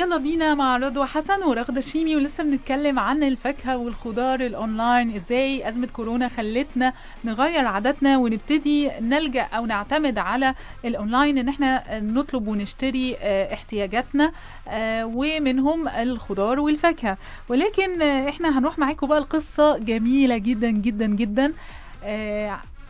يلا بينا مع رضوى حسن ورغدة الشيمي ولسه بنتكلم عن الفاكهة والخضار الأونلاين. إزاي أزمة كورونا خلتنا نغير عاداتنا ونبتدي نلجأ أو نعتمد على الأونلاين إن إحنا نطلب ونشتري آه، احتياجاتنا آه، ومنهم الخضار والفاكهة. ولكن آه، إحنا هنروح معاكم بقى القصة جميلة جدا جدا جدا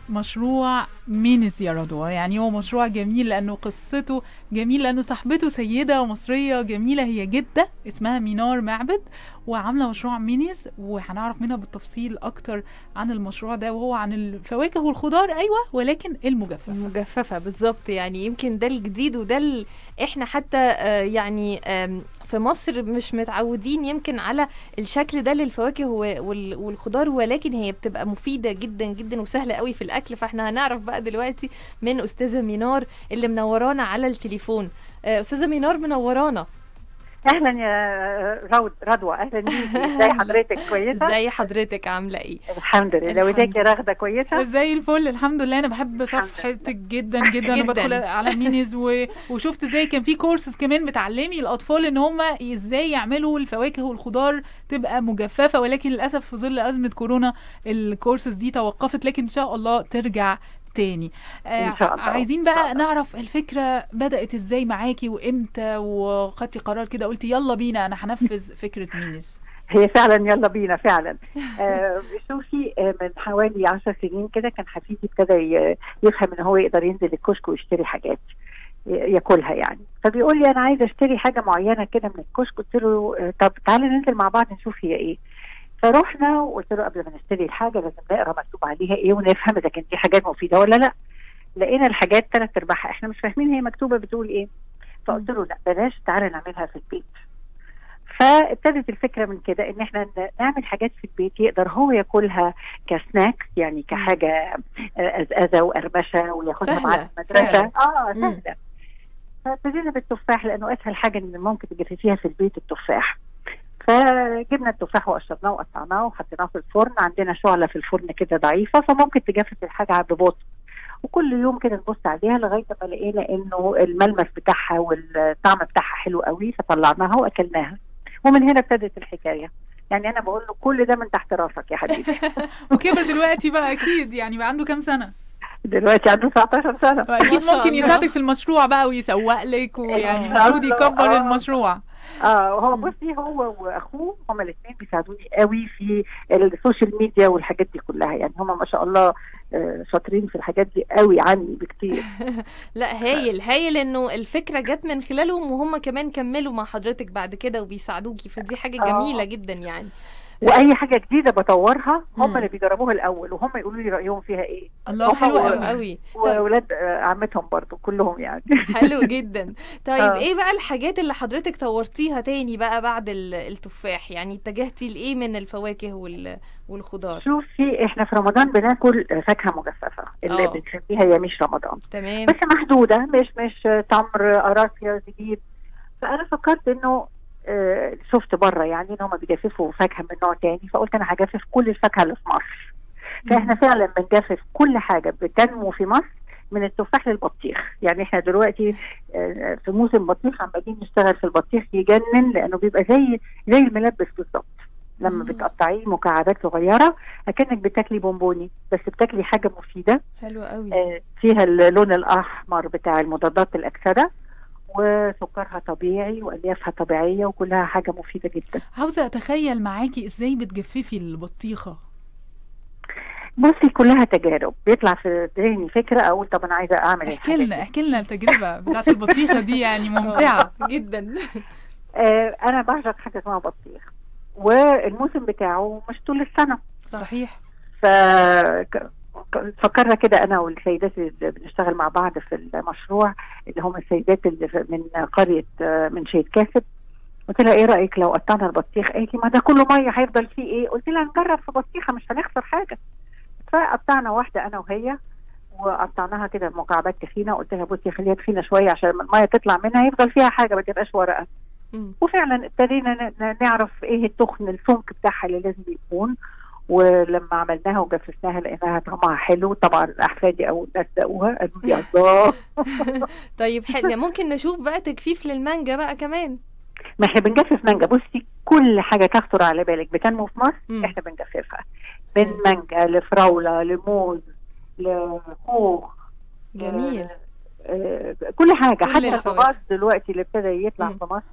مشروع Minnie's يا رضوى يعني هو مشروع جميل لأنه قصته جميل لأنه صاحبته سيدة مصرية جميلة هي جدة اسمها مينار معبد وعاملة مشروع Minnie's وهنعرف منها بالتفصيل أكتر عن المشروع ده وهو عن الفواكه والخضار أيوه ولكن المجففة. مجففة بالظبط. يعني يمكن ده الجديد وده ال... إحنا حتى آه، يعني في مصر مش متعودين يمكن على الشكل ده للفواكه والخضار ولكن هي بتبقى مفيدة جدا جدا وسهلة قوي في الأكل فإحنا هنعرف بقى دلوقتي من أستاذة مينار اللي منورانا على التليفون. آه، أستاذة مينار منورانا. أهلا يا رود رضوى. أهلا بيكي ازي حضرتك؟ كويسة؟ ازي حضرتك؟ عاملة إيه؟ الحمد لله. وإزيك يا رغدة؟ كويسة؟ زي الفل. الحمد لله. أنا بحب صفحتك جدا جدا. أنا جداً. بدخل على Minnie's و... وشفت إزاي كان في كورسز كمان بتعلمي الأطفال إن هم إزاي يعملوا الفواكه والخضار تبقى مجففة. ولكن للأسف في ظل أزمة كورونا الكورسز دي توقفت. لكن إن شاء الله ترجع تاني. آه إن شاء الله. عايزين إن شاء بقى الله. نعرف الفكرة بدأت إزاي معاكي وإمتى وخدتي قرار كده قلتي يلا بينا أنا هنفذ فكرة Minnie's هي فعلا يلا بينا فعلا. آه شوفي آه من حوالي عشر سنين كده كان حفيدي ابتدى يفهم إن هو يقدر ينزل الكشك ويشتري حاجات ياكلها يعني. فبيقول لي أنا عايزة أشتري حاجة معينة كده من الكشك. قلت له آه، طب تعالى ننزل مع بعض نشوف هي إيه. فروحنا وقلت له قبل ما نشتري الحاجة لازم نقرأ مكتوب عليها إيه ونفهم إذا كانت دي حاجات مفيدة ولا لأ. لقينا الحاجات ثلاث أرباعها إحنا مش فاهمين هي مكتوبة بتقول إيه. فقلت له لأ بلاش تعالى نعملها في البيت. فابتدت الفكرة من كده إن إحنا نعمل حاجات في البيت يقدر هو ياكلها كسناك يعني كحاجة آه، ازازه وقرمشة وياخدها سهلة، معاه المدرسة. فعلا. آه. سهلة. فابتدينا بالتفاح لأنه أسهل حاجة إن ممكن تجففيها في البيت التفاح. فجبنا التفاح وقشرناه وقطعناه وحطيناه في الفرن. عندنا شعلة في الفرن كده ضعيفة فممكن تجفف الحاجة ببطء وكل يوم كده نبص عليها لغاية ما لقينا إنه الملمس بتاعها والطعم بتاعها حلو قوي فطلعناها وأكلناها. ومن هنا ابتدت الحكاية. يعني أنا بقول له كل ده من تحت راسك يا حبيبي. وكبر دلوقتي بقى أكيد يعني بقى عنده كام سنة؟ دلوقتي عنده 19 سنة. شاء ممكن. يساعدك في المشروع بقى ويسوق لك ويعني المفروض. يكبر آه. المشروع. آه هو. بصي هو وأخوه هما الاثنين بيساعدوني قوي في ال social media والحاجات دي كلها يعني هما ما شاء الله آه، شاطرين في الحاجات دي قوي عني بكتير لا هايل هايل إنه الفكرة جت من خلالهم وهم كمان كملوا مع حضرتك بعد كده وبيساعدوكي فدي حاجة آه. جميلة جدا يعني وأي حاجة جديدة بطورها. هم اللي بيجربوها الأول وهم يقولوا لي رأيهم فيها إيه. الله حلو قوي. طيب وأولاد آه، عمتهم برضو كلهم يعني. حلو جدا. طيب آه. إيه بقى الحاجات اللي حضرتك طورتيها تاني بقى بعد ال- التفاح؟ يعني اتجهتي لإيه من الفواكه وال- والخضار؟ شوفي إحنا في رمضان بناكل فاكهة مجففة اللي آه. بنسميها يميش رمضان. تمام. بس محدودة مش مش تمر قراصيا زبيب. فأنا فكرت إنه شفت بره يعني إن هم بيجففوا فاكهة من نوع تاني فقلت أنا هجفف كل الفاكهة اللي في مصر. فإحنا فعلا بنجفف كل حاجة بتنمو في مصر من التفاح للبطيخ. يعني إحنا دلوقتي آه، في موسم بطيخ عمالين نشتغل في البطيخ يجنن لأنه بيبقى زي زي الملبس بالظبط. لما. بتقطعيه مكعبات صغيرة أكنك بتاكلي بونبوني بس بتاكلي حاجة مفيدة. حلو قوي. آه، فيها اللون الأحمر بتاع المضادات الأكسدة. وسكرها طبيعي وأليافها طبيعية وكلها حاجة مفيدة جدا. عاوزة أتخيل معاكي إزاي بتجففي البطيخة؟ بصي كلها تجارب. بيطلع في ذهني فكرة أقول طب أنا عايزة أعمل احكي الحاجة لنا. احكي لنا التجربة بتاعت البطيخة دي يعني ممتعة. آه، جدا. آه أنا بعشق حاجة اسمها بطيخ. والموسم بتاعه مش طول السنة. صحيح. ف فكرنا كده أنا والسيدات اللي بنشتغل مع بعض في المشروع اللي هم السيدات اللي من قرية من شيد كاسب. قلت لها إيه رأيك لو قطعنا البطيخ؟ قالت لي ما ده كله مية هيفضل فيه إيه؟ قلت لها نجرب في بطيخة مش هنخسر حاجة. فقطعنا واحدة أنا وهي وقطعناها كده مكعبات تخينة. قلت لها بصي خليها تخينة شوية عشان المية تطلع منها يفضل فيها حاجة ما تبقاش ورقة. وفعلا ابتدينا نعرف إيه التخن السمك بتاعها اللي لازم يكون. ولما عملناها وجففناها لقيناها طعمها حلو طبعا أحفادي أول ناس دقوها قالوا لي الله. طيب حلو. ممكن نشوف بقى تجفيف للمانجا بقى كمان. ما إحنا بنجفف مانجا. بصي كل حاجة تخطر على بالك. بتنمو في مصر؟ مم. إحنا بنجففها. من. مانجا لفراولة لموز لخوخ جميل. آه، كل حاجة. كل حتى. الخضار دلوقتي اللي ابتدى يطلع مم. في مصر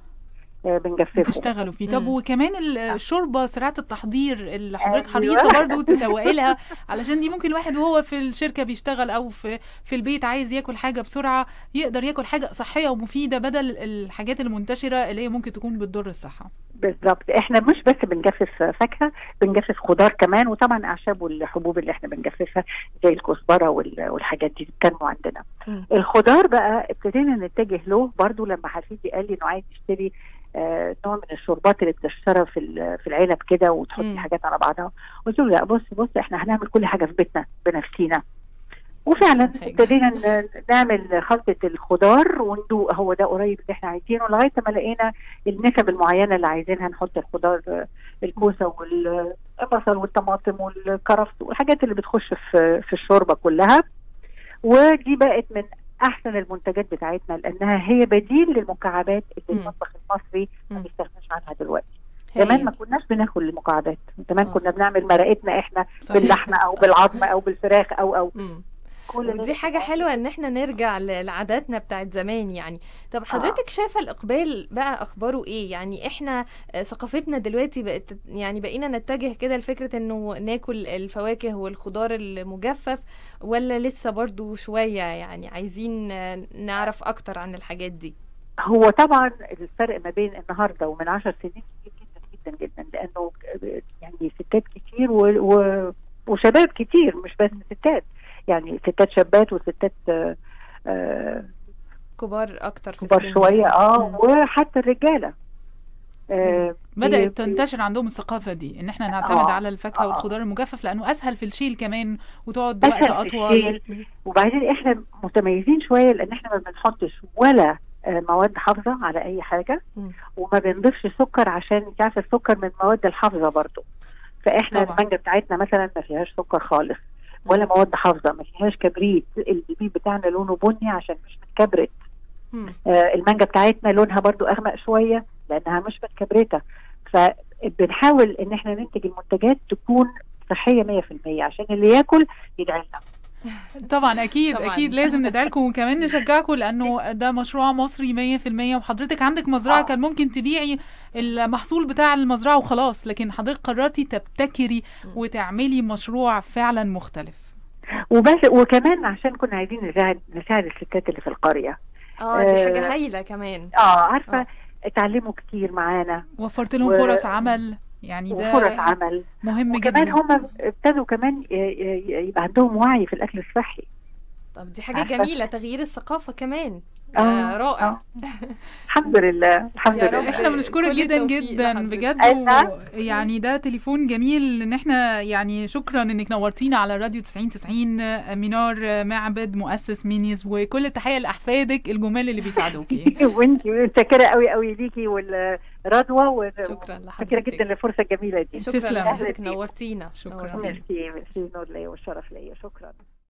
آه، بنجففه بتشتغلوا فيه طب. وكمان ال- الشوربه سرعه التحضير اللي حضرتك أيوة. حريصة برضو تسوقي لها علشان دي ممكن الواحد وهو في الشركة بيشتغل أو في في البيت عايز ياكل حاجة بسرعة يقدر ياكل حاجة صحية ومفيدة بدل الحاجات المنتشرة اللي هي ممكن تكون بتضر الصحة بالظبط إحنا مش بس بنجفف فاكهة بنجفف خضار كمان وطبعا أعشاب والحبوب اللي إحنا بنجففها زي الكزبرة وال- والحاجات دي بتنمو عندنا مم. الخضار بقى ابتدينا نتجه له برضو لما حفيدي قال لي إنه عايز يشتري آه نوع من الشوربات اللي بتشترى في في العلب كده. وتحطي حاجات على بعضها قلت له لا بص بص إحنا هنعمل كل حاجة في بيتنا بنفسينا وفعلا. ابتدينا نعمل خلطة الخضار وندوق هو ده قريب اللي إحنا عايزينه لغاية ما لقينا النسب المعينة اللي عايزينها نحط الخضار آه، الكوسة والبصل والطماطم والكرفس والحاجات اللي بتخش في في الشوربة كلها ودي بقت من أحسن المنتجات بتاعتنا لأنها هي بديل للمكعبات اللي. المطبخ المصري ما. بيستغناش عنها دلوقتي. زمان ما كناش بناكل المكعبات زمان آه. كنا بنعمل مرقتنا إحنا صحيح. باللحمة أو بالعظم أو بالفراخ أو أو مم. كل ودي حاجة حلوة إن إحنا نرجع لعاداتنا بتاعت زمان يعني طب حضرتك شايفة الإقبال بقى أخباره إيه يعني إحنا آه، ثقافتنا دلوقتي بقت يعني بقينا نتجه كده لفكرة إنه ناكل الفواكه والخضار المجفف ولا لسه برضو شوية يعني عايزين آه، نعرف أكتر عن الحاجات دي هو طبعا الفرق ما بين النهارده ومن 10 سنين كبير جدا جدا جدا لأنه يعني ستات كتير و... و... وشباب كتير مش بس ستات يعني ستات شابات وستات آه، آه، كبار أكتر في كبار السن شوية آه. وحتى الرجالة آه، بدأت تنتشر عندهم الثقافة دي إن إحنا نعتمد آه. على الفاكهة آه. والخضار المجفف لأنه أسهل في الشيل كمان وتقعد وقت اطول وبعدين إحنا متميزين شوية لأن إحنا ما بنحطش ولا آه، مواد حافظة على أي حاجة. وما بنضيفش سكر عشان انت عارفه السكر من المواد الحافظة برضو. فإحنا. المانجا بتاعتنا مثلا ما فيهاش سكر خالص ولا مواد حافظة. ما فيهاش كبريت. الزبيب بتاعنا لونه بني عشان مش متكبرت. آه، المانجا بتاعتنا لونها برضو أغمق شوية لأنها مش متكبرتة. فبنحاول إن إحنا ننتج المنتجات تكون صحية 100% عشان اللي ياكل يدعي لنا. طبعا أكيد طبعاً. أكيد لازم ندعي لكم وكمان نشجعكم لأنه ده مشروع مصري 100% وحضرتك عندك مزرعة آه. كان ممكن تبيعي المحصول بتاع المزرعة وخلاص لكن حضرتك قررتي تبتكري وتعملي مشروع فعلا مختلف وبس وكمان عشان كنا عايزين نساعد نساعد الستات اللي في القرية آه دي آه، حاجة هايلة كمان آه عارفة آه. اتعلموا كتير معانا وفرت لهم و- فرص عمل يعني ده وفرص عمل. مهم وكمان جدا. هم ابتدوا كمان ي- ي- يبقى عندهم وعي في الأكل الصحي. طب دي حاجة عارفة. جميلة تغيير الثقافة كمان. رائع آه. الحمد لله الحمد. لله إحنا بنشكرك جدا جدا. بجد يعني ده تليفون جميل إن إحنا يعني شكرا إنك نورتينا على راديو 90 90 منار معبد مؤسس Minnie's وكل التحيه لأحفادك الجمال اللي بيساعدوكي وانت متشكره قوي قوي ليكي والرضوى و- شكرا متشكره لحضرتك جدا للفرصه الجميله دي شكرا. لحضرتك. نورتينا شكرا. merci merci نور ليا والشرف ليا شكرا